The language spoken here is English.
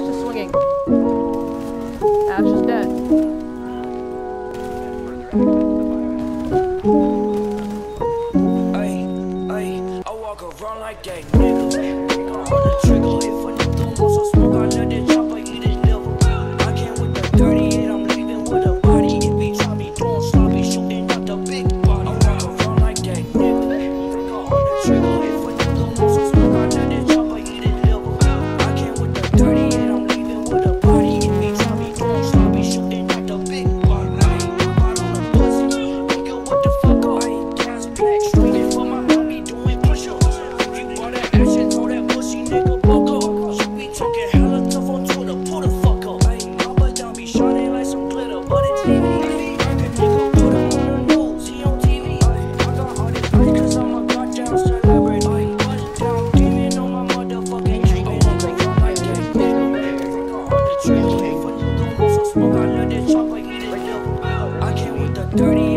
Ash is swinging. Ash is dead. I walk around like. dirty